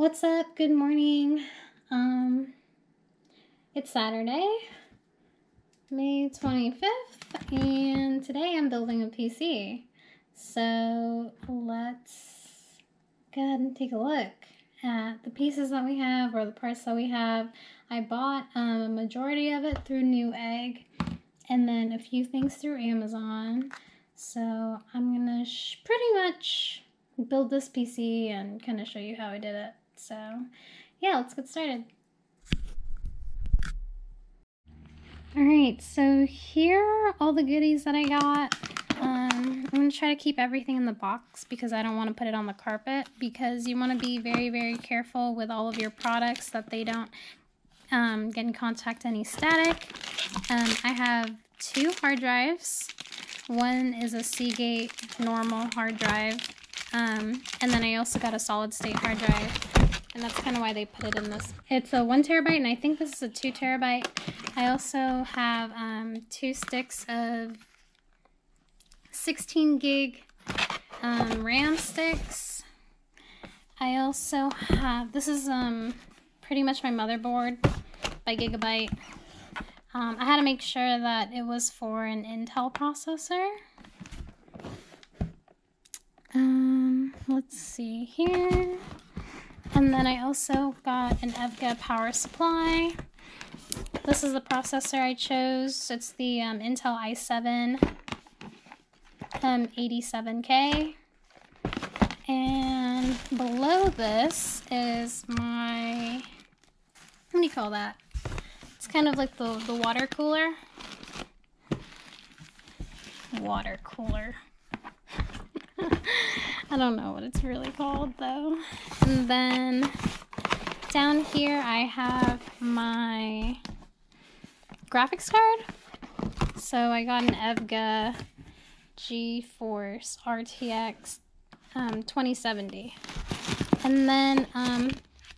What's up? Good morning. Um, it's Saturday, May 25th, and today I'm building a PC. So let's go ahead and take a look at the pieces that we have or the parts that we have. I bought um, a majority of it through Newegg and then a few things through Amazon. So I'm gonna pretty much build this PC and kind of show you how I did it. So yeah, let's get started. Alright, so here are all the goodies that I got. Um, I'm going to try to keep everything in the box because I don't want to put it on the carpet because you want to be very, very careful with all of your products that they don't um, get in contact any static. Um, I have two hard drives. One is a Seagate normal hard drive. Um, and then I also got a solid state hard drive. And that's kind of why they put it in this. It's a one terabyte and I think this is a two terabyte. I also have um, two sticks of 16 gig um, RAM sticks. I also have, this is um, pretty much my motherboard by Gigabyte. Um, I had to make sure that it was for an Intel processor. Um, let's see here. And then I also got an EVGA power supply. This is the processor I chose. It's the um, Intel i7 um, 87K. And below this is my, what do you call that? It's kind of like the, the water cooler. Water cooler. I don't know what it's really called though. And then down here I have my graphics card. So I got an EVGA GeForce RTX um, 2070. And then, um,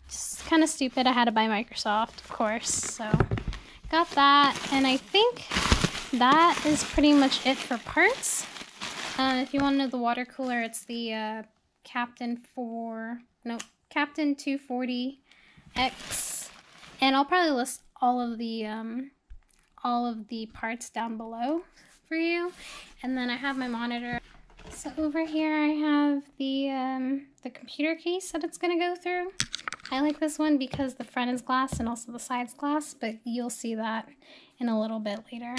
just kind of stupid, I had to buy Microsoft, of course. So got that. And I think that is pretty much it for parts. Uh, if you want to know the water cooler, it's the uh, Captain 4, no, Captain 240EX. And I'll probably list all of the um, all of the parts down below for you. And then I have my monitor. So over here I have the, um, the computer case that it's going to go through. I like this one because the front is glass and also the side's glass, but you'll see that in a little bit later.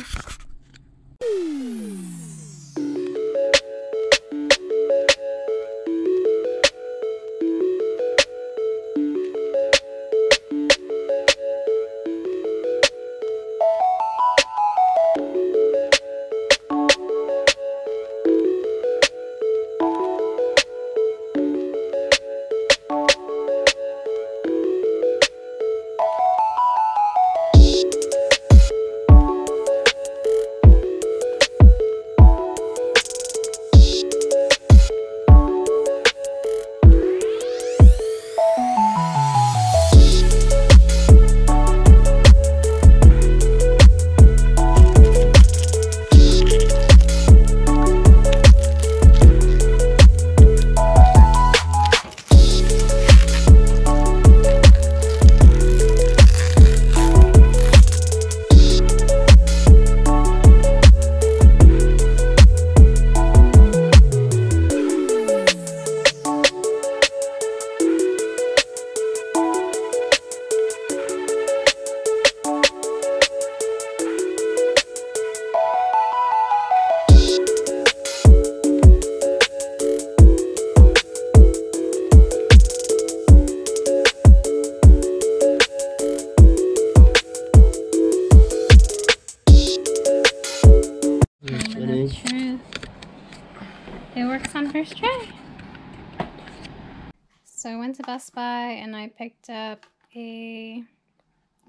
So I went to Best Buy and I picked up a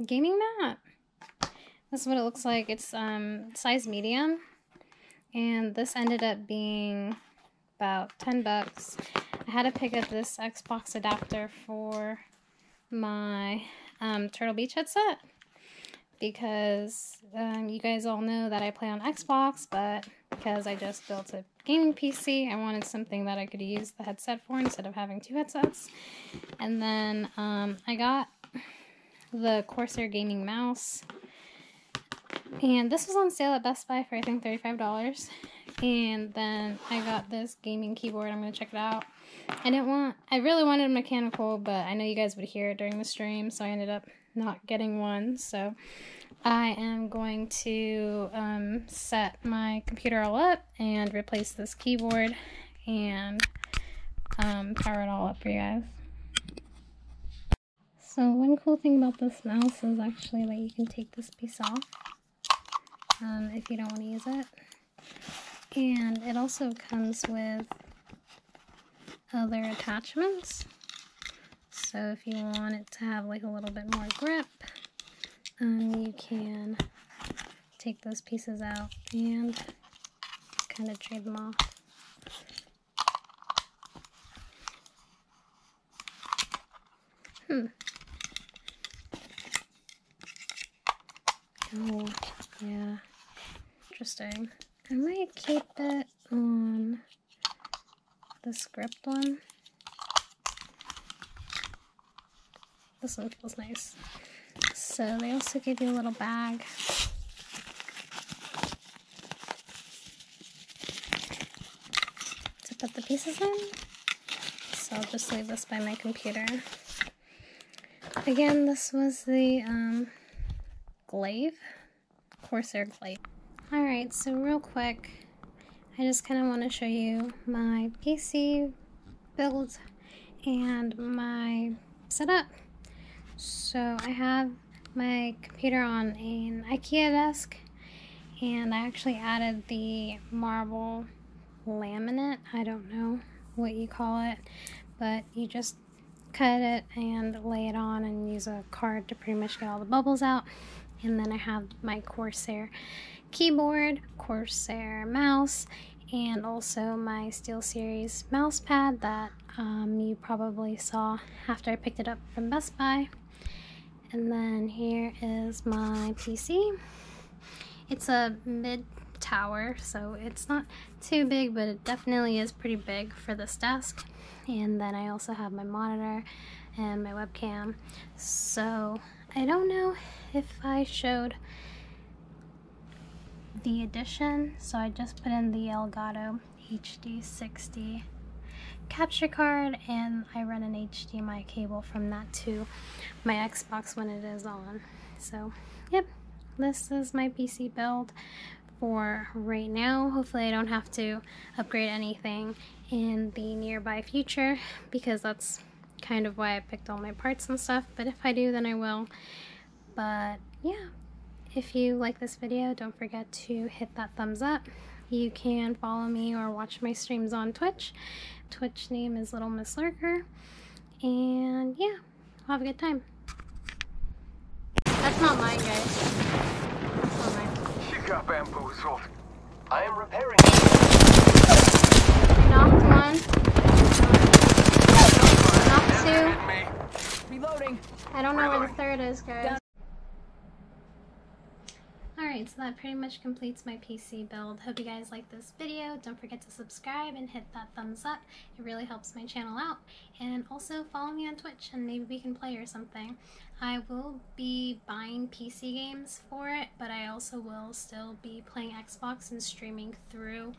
gaming mat. This is what it looks like. It's um, size medium. And this ended up being about 10 bucks. I had to pick up this Xbox adapter for my um, Turtle Beach headset because um, you guys all know that I play on Xbox, but because I just built a gaming PC. I wanted something that I could use the headset for instead of having two headsets. And then um, I got the Corsair gaming mouse. And this was on sale at Best Buy for I think $35. And then I got this gaming keyboard. I'm going to check it out. I didn't want, I really wanted a mechanical, but I know you guys would hear it during the stream, so I ended up not getting one. So I am going to um, set my computer all up and replace this keyboard and um, power it all up for you guys. So one cool thing about this mouse is actually that you can take this piece off um, if you don't want to use it. And it also comes with other attachments. So if you want it to have like a little bit more grip, um, you can take those pieces out and kind of trade them off. Hmm. Oh, yeah. Interesting. I might keep it on the script one. This one feels nice. So they also give you a little bag. To put the pieces in. So I'll just leave this by my computer. Again, this was the um, glaive, Corsair glaive. Alright, so real quick, I just kind of want to show you my PC build and my setup. So I have my computer on an IKEA desk and I actually added the marble laminate. I don't know what you call it, but you just cut it and lay it on and use a card to pretty much get all the bubbles out. And then I have my Corsair keyboard, Corsair mouse, and also my SteelSeries mouse pad that um, you probably saw after I picked it up from Best Buy. And then here is my PC. It's a mid tower, so it's not too big, but it definitely is pretty big for this desk. And then I also have my monitor and my webcam. So I don't know if I showed the addition. So I just put in the Elgato HD60 capture card and I run an HDMI cable from that to my Xbox when it is on. So, yep, this is my PC build for right now. Hopefully I don't have to upgrade anything in the nearby future because that's kind of why I picked all my parts and stuff. But if I do, then I will. But yeah, if you like this video, don't forget to hit that thumbs up. You can follow me or watch my streams on Twitch. Twitch name is Little Miss Lurker. And yeah, have a good time. That's not mine, guys. That's not mine. She got bamboozled. I am repairing. Knocked one. Knocked two. Reloading. I don't know where the third is, guys. Alright, so that pretty much completes my PC build. Hope you guys like this video. Don't forget to subscribe and hit that thumbs up. It really helps my channel out. And also follow me on Twitch and maybe we can play or something. I will be buying PC games for it, but I also will still be playing Xbox and streaming through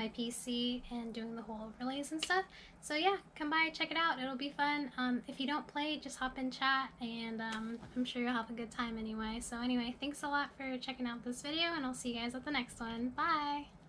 my PC and doing the whole overlays and stuff. So yeah, come by, check it out. It'll be fun. Um, if you don't play, just hop in chat and um, I'm sure you'll have a good time anyway. So anyway, thanks a lot for checking out this video and I'll see you guys at the next one. Bye!